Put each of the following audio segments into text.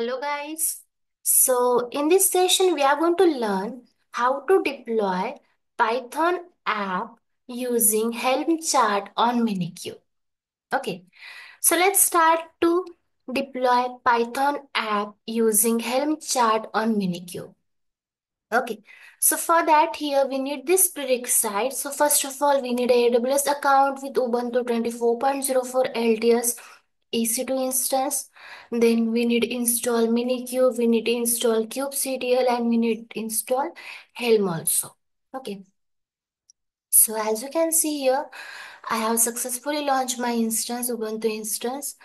Hello guys. So in this session we are going to learn how to deploy Python app using Helm chart on Minikube. Okay. So let's start to deploy Python app using Helm chart on Minikube. Okay. So for that here we need this prerequisite. So first of all we need a AWS account with Ubuntu 24.04 LTS EC2 instance. Then we need install Minikube, we need install kubectl and we need install Helm also. Okay. So as you can see here, I have successfully launched my instance, Ubuntu instance,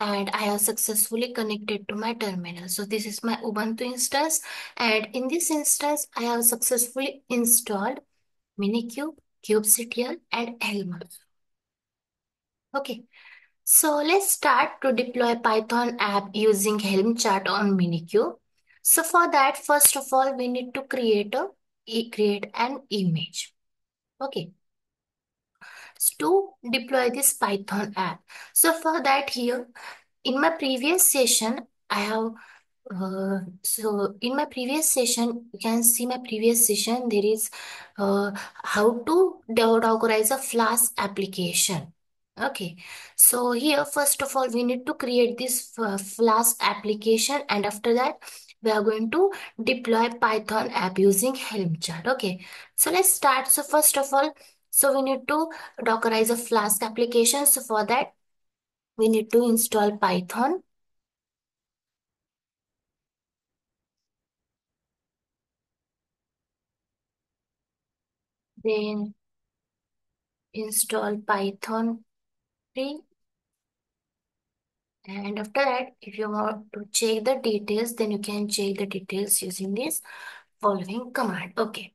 and I have successfully connected to my terminal. So this is my Ubuntu instance, and in this instance, I have successfully installed Minikube, kubectl, and Helm. Okay. So let's start to deploy Python app using Helm chart on Minikube. So for that, first of all, we need to create a create an image. Okay. So to deploy this Python app. So for that here, in my previous session, I have uh, so in my previous session, you can see my previous session, there is uh, how to dockerize a Flask application. Okay, so here, first of all, we need to create this uh, Flask application and after that, we are going to deploy Python app using Helm chart. Okay, so let's start. So first of all, so we need to dockerize a Flask application. So for that, we need to install Python. Then install Python 3. And after that, if you want to check the details, then you can check the details using this following command. Okay.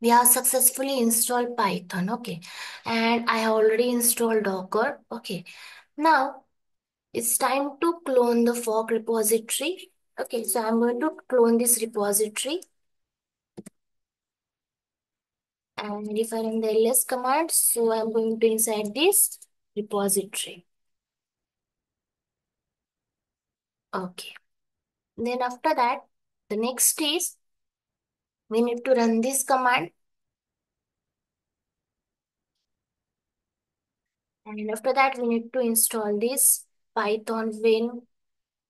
We have successfully installed Python. Okay. And I have already installed Docker. Okay. Now, it's time to clone the fork repository. Okay. So I'm going to clone this repository. And if I the ls command, so I'm going to inside this repository. Okay. Then after that, the next is we need to run this command. And after that, we need to install this Python venv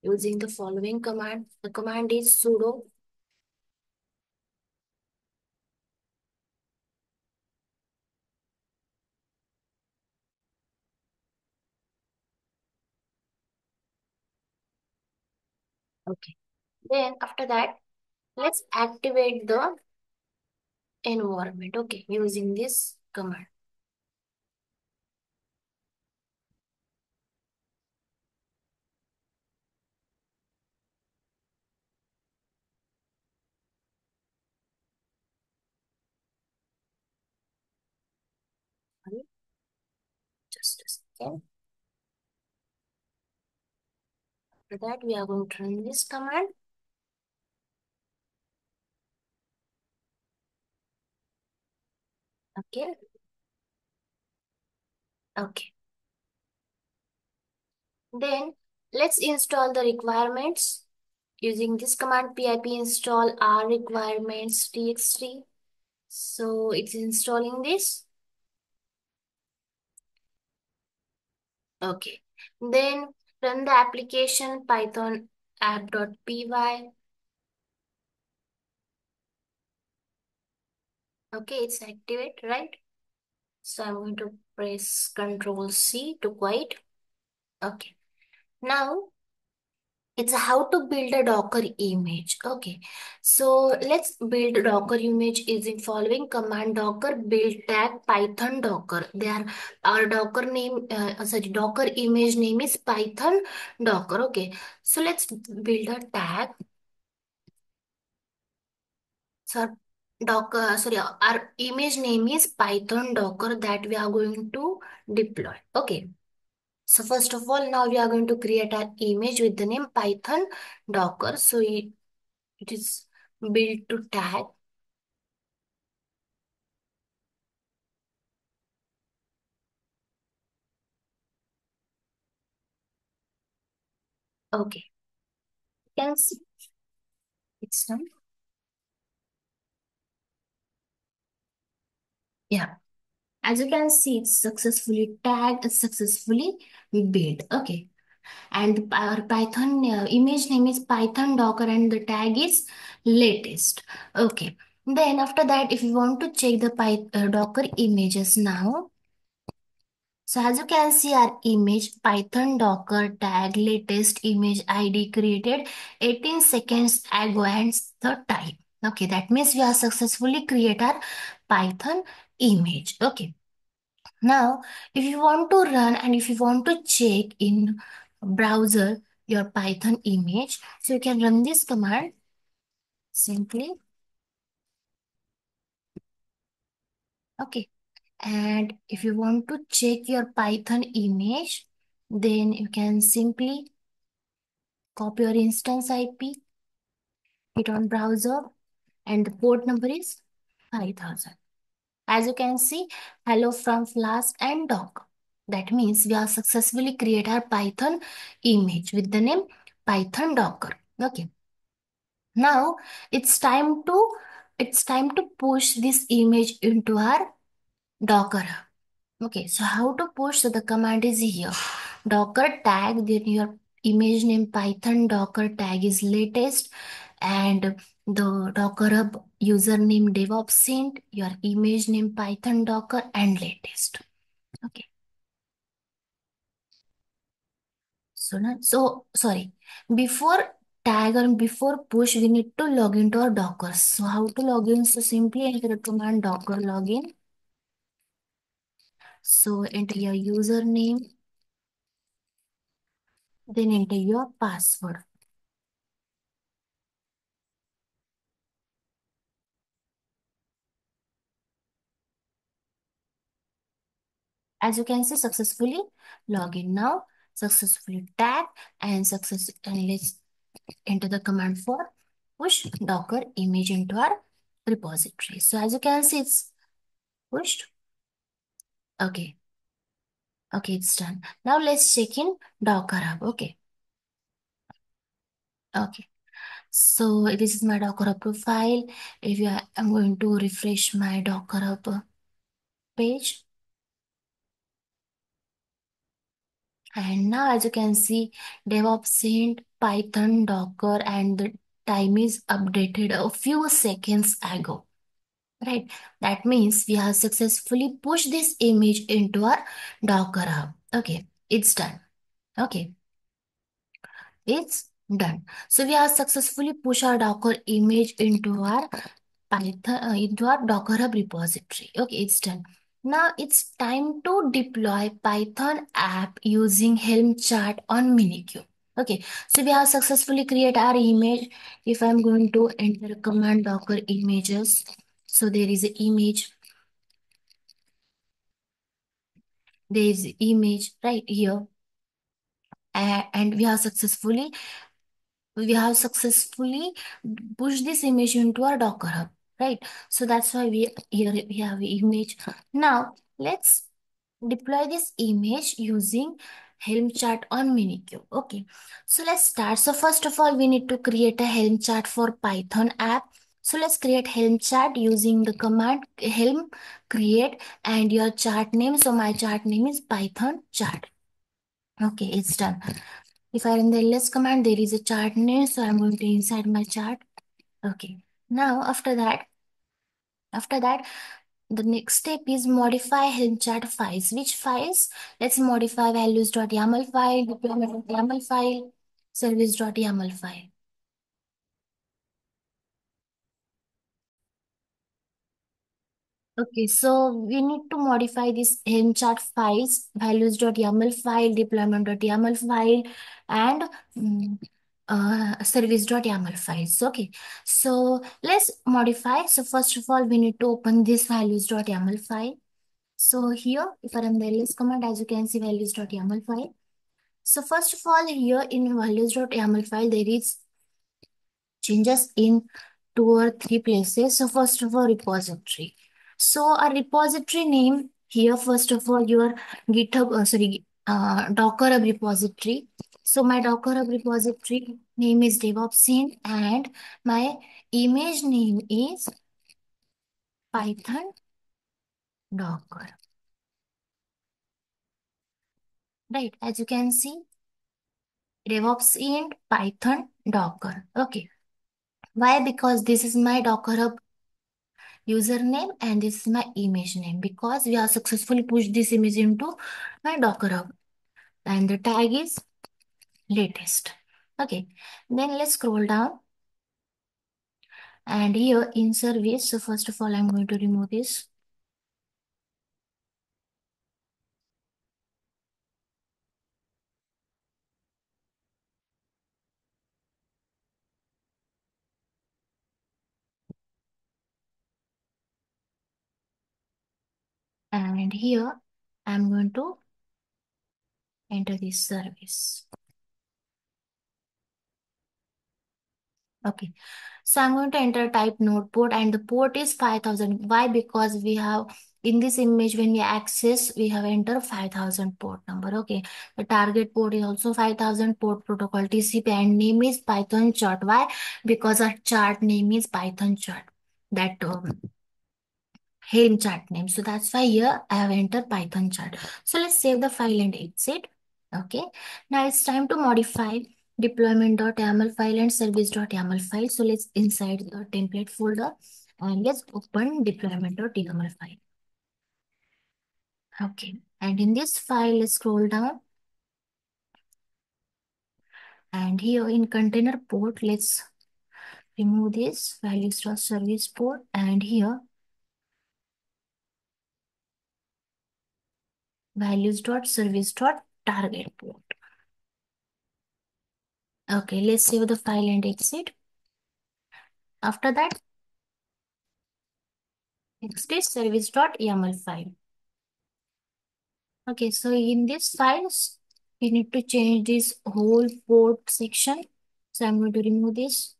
using the following command. The command is sudo Okay. Then after that, let's activate the environment. Okay, using this command. Just a second. After that, we are going to run this command. Okay. Okay. Then let's install the requirements using this command pip install r requirements txt. So it's installing this. Okay. Then run the application python app.py. Okay, it's activate, right? So I'm going to press Control C to quit. Okay. Now it's how to build a Docker image. Okay. So let's build Docker image using following command Docker build tag Python Docker. There our Docker name, uh, sorry, Docker image name is Python Docker. Okay. So let's build a tag. So Docker, sorry, our image name is Python Docker that we are going to deploy. Okay. So first of all, now we are going to create an image with the name Python Docker. So it, it is built to tag. Okay. Can see it's done. Yeah. As you can see, it's successfully tagged, it's successfully built. Okay. And our Python uh, image name is Python Docker and the tag is latest. Okay. Then after that, if you want to check the Py uh, Docker images now, so as you can see our image Python Docker tag latest image ID created 18 seconds ago and the time. Okay, that means we have successfully created our Python image. Okay. Now, if you want to run and if you want to check in browser your Python image, so you can run this command simply. Okay. And if you want to check your Python image, then you can simply copy your instance IP, hit on browser, and the port number is 5000. As you can see, hello from Flask and Docker. That means we have successfully created our Python image with the name Python Docker. Okay. Now it's time to it's time to push this image into our Docker. Okay, so how to push? So the command is here. Docker tag, then your image name Python Docker tag is latest and the Docker Hub username DevOps your image name Python Docker and latest. Okay. So, now, so sorry. Before tag or before push, we need to log into our Docker. So how to log in? So simply enter the command Docker login. So enter your username, then enter your password. As you can see, successfully login now, successfully tag and success and let's enter the command for push docker image into our repository. So as you can see, it's pushed. Okay. Okay, it's done. Now let's check in Docker Hub. Okay. Okay. So this is my Docker Hub profile. If you are, I'm going to refresh my Docker Hub page. And now as you can see, DevOps sent Python, Docker, and the time is updated a few seconds ago. Right? That means we have successfully pushed this image into our Docker Hub. Okay, it's done. Okay, it's done. So we have successfully pushed our Docker image into our Python, uh, into our Docker Hub repository. Okay, it's done. Now it's time to deploy Python app using Helm chart on Minikube. Okay, so we have successfully created our image. If I'm going to enter command docker images, so there is an image. There is an image right here. and we have successfully we have successfully pushed this image into our Docker Hub, right? So that's why we here we have image. Now let's deploy this image using Helm chart on Minikube. Okay, so let's start. So first of all, we need to create a Helm chart for Python app. So let's create Helm chart using the command Helm create and your chart name. So my chart name is Python chart. Okay, it's done. If I run the ls command, there is a chart name. So I'm going to inside my chart. Okay. Now after that, after that, the next step is modify Helm chart files. Which files? Let's modify values.yaml file, deployment.yaml file, service.yaml file. Okay, so we need to modify this Helm chart files, values.yaml file, deployment.yaml file, and um, uh, service.yaml files. Okay, so let's modify. So first of all, we need to open this values.yaml file. So here, if I run the ls command, as you can see, values.yaml file. So first of all, here in values.yaml file, there is changes in two or three places. So first of all, repository. So a repository name here, first of all, your GitHub, uh, sorry, uh, Docker repository. So my Docker Hub repository name is DevOps scene and my image name is Python Docker. Right, as you can see, DevOps in Python Docker. Okay. Why? Because this is my Docker Hub username and this is my image name because we have successfully pushed this image into my Docker Hub and the tag is latest. Okay, then let's scroll down and here in service. So first of all, I'm going to remove this. And here I'm going to enter this service. Okay, so I'm going to enter type node port and the port is 5000. Why? Because we have in this image when we access, we have enter 5000 port number. Okay, the target port is also 5000 port protocol TCP and name is Python chart. Why? Because our chart name is Python chart. That um, Helm chart name. So that's why here I have entered Python chart. So let's save the file and exit. Okay. Now it's time to modify deployment.yaml file and service.yaml file. So let's inside the template folder and let's open deployment.yaml file. Okay. And in this file, let's scroll down. And here in container port, let's remove this values.service port. And here values.service.target port. Okay, let's save the file and exit. After that, next service.yaml file. Okay, so in this files, we need to change this whole port section. So I'm going to remove this.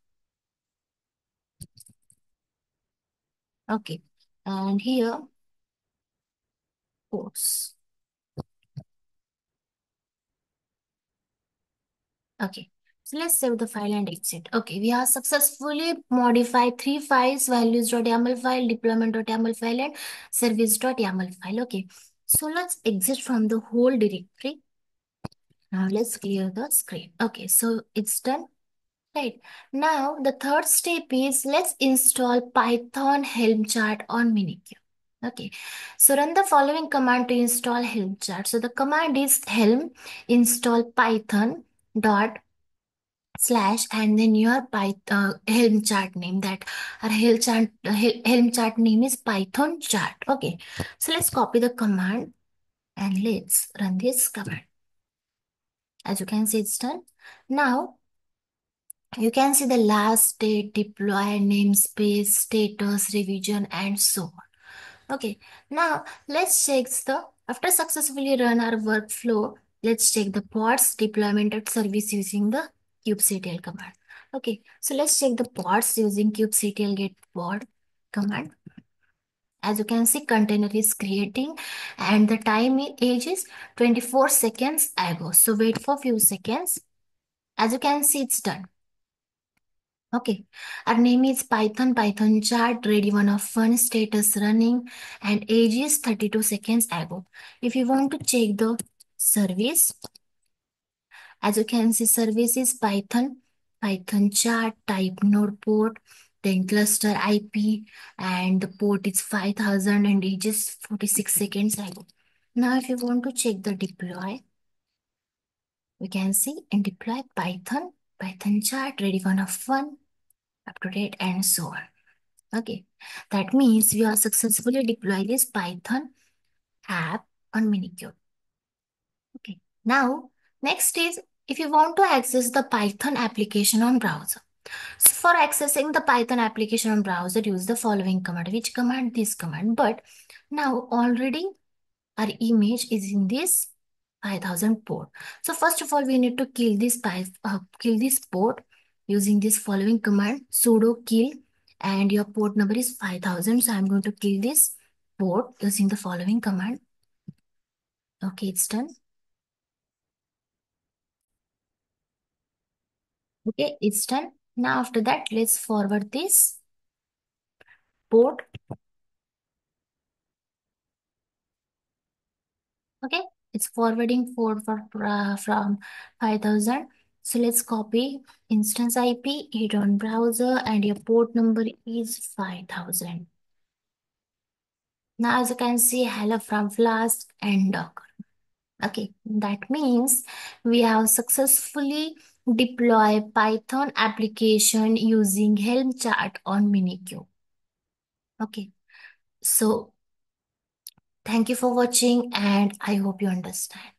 Okay, and here, ports. Okay, so let's save the file and exit. Okay, we have successfully modified three files, values.yaml file, deployment.yaml file, and service.yaml file. Okay, so let's exit from the whole directory. Now let's clear the screen. Okay, so it's done. Right. Now the third step is let's install Python Helm chart on Minikube. Okay, so run the following command to install Helm chart. So the command is helm install python dot slash and then your python uh, helm chart name that our helm chart uh, helm chart name is python chart. Okay so let's copy the command and let's run this command. As you can see it's done. Now you can see the last date deploy namespace status revision and so on. Okay now let's check the after successfully run our workflow let's check the pods deployment at service using the kubectl command. Okay so let's check the pods using kubectl get pod command. As you can see container is creating and the time age is 24 seconds ago. So wait for few seconds. As you can see it's done. Okay our name is python. Python chart ready one of fun status running and age is 32 seconds ago. If you want to check the service as you can see service is python python chart type node port then cluster IP and the port is 5000 and age is 46 seconds ago. Now if you want to check the deploy, we can see and deploy Python, Python chart, ready one of one, up to date and so on. Okay, that means we are successfully deployed this Python app on Minikube. Okay, now next is if you want to access the Python application on browser. So for accessing the Python application on browser, use the following command. Which command? This command. But now already our image is in this 5000 port. So first of all, we need to kill this uh, kill this port using this following command sudo kill and your port number is 5000. So I'm going to kill this port using the following command. Okay, it's done. Okay, it's done. Now after that, let's forward this port. Okay, it's forwarding port for, uh, from 5000. So let's copy instance IP, hit on browser and your port number is 5000. Now as you can see, hello from Flask and Docker. Okay, that means we have successfully deployed Python application using Helm chart on Minikube. Okay, so thank you for watching and I hope you understand.